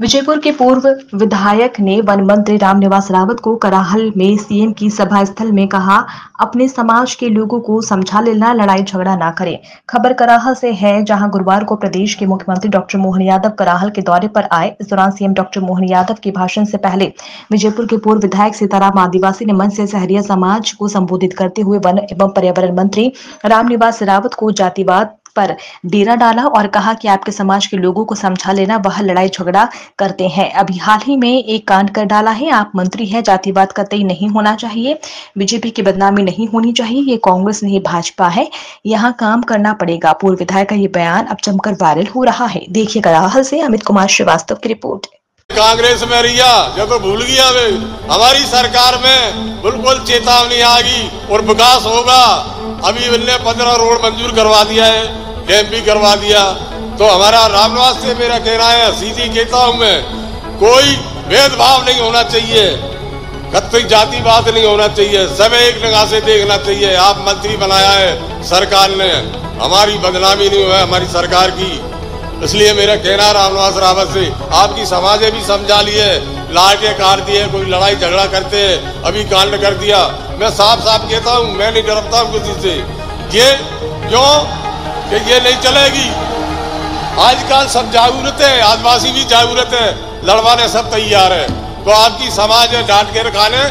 विजयपुर के पूर्व विधायक ने वन मंत्री रामनिवास रावत को कराहल में सीएम की सभा स्थल में कहा, अपने समाज के लोगों को समझा लेना, लड़ाई झगड़ा ना करें। खबर कराहल से है, जहाँ गुरुवार को प्रदेश के मुख्यमंत्री डॉक्टर मोहन यादव कराहल के दौरे पर आए। इस दौरान सीएम डॉक्टर मोहन यादव के भाषण से पहले विजयपुर के पूर्व विधायक सीताराम आदिवासी ने मन से सहरिया समाज को संबोधित करते हुए वन एवं पर्यावरण मंत्री रामनिवास रावत को जातिवाद पर डेरा डाला और कहा कि आपके समाज के लोगों को समझा लेना, वह लड़ाई झगड़ा करते हैं। अभी हाल ही में एक कांड कर डाला है। आप मंत्री हैं, जातिवाद कतई नहीं होना चाहिए। बीजेपी की बदनामी नहीं होनी चाहिए। ये कांग्रेस नहीं, भाजपा है। यहाँ काम करना पड़ेगा। पूर्व विधायक का ये बयान अब जमकर वायरल हो रहा है। देखिए कराहल से अमित कुमार श्रीवास्तव की रिपोर्ट। कांग्रेस में रिया जब तो भूल गया वे। हमारी सरकार में बिल्कुल चेतावनी आ गई और विकास होगा। अभी पंद्रह रोड मंजूर करवा दिया है। डैम भी करवा दिया। तो हमारा रामनिवास से मेरा कहना है सीधी कहता हूँ मैं, कोई भेदभाव नहीं होना चाहिए। कतई जातिवाद नहीं होना चाहिए। सब एक जगह से देखना चाहिए। आप मंत्री बनाया है सरकार ने। हमारी बदनामी नहीं हुआ है, हमारी सरकार की। इसलिए मेरा कहना रामनिवास रावत से, आपकी समाजे भी समझा लिए लाटे काट दिए कोई लड़ाई झगड़ा करते हैं, अभी कांड कर दिया। मैं साफ़ साफ़ कहता हूँ, मैं नहीं डरता हूँ किसी से। ये क्यों कि ये नहीं चलेगी। आजकल सब जागरूक है, आदिवासी भी जागरूक है। लड़वाने सब तैयार है। तो आपकी समाज डांट के रखाने